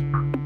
you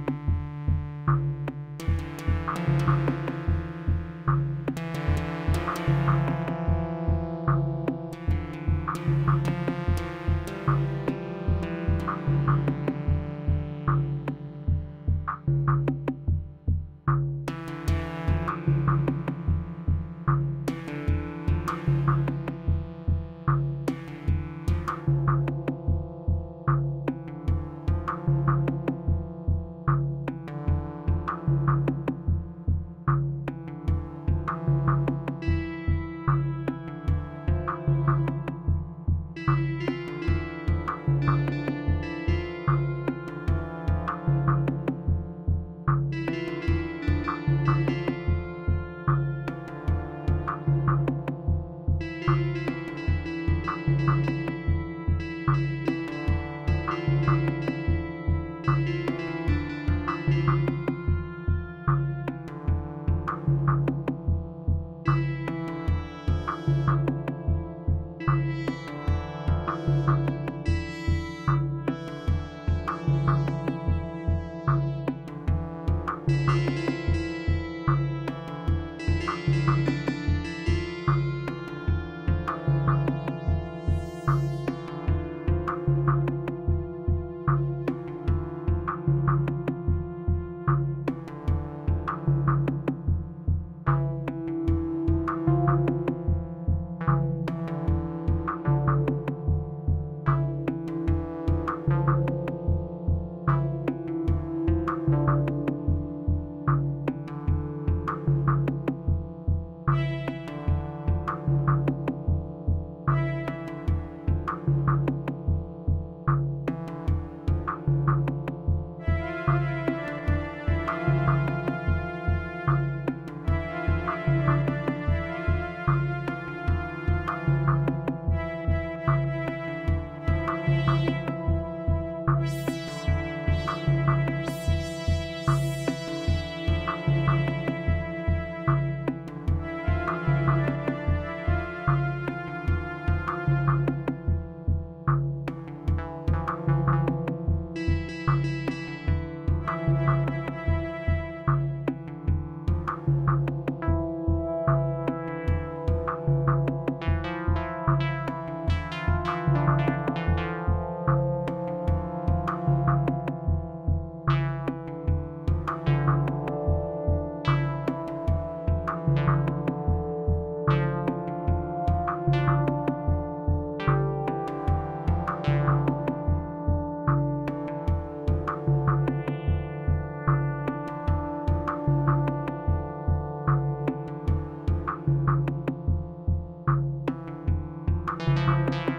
Música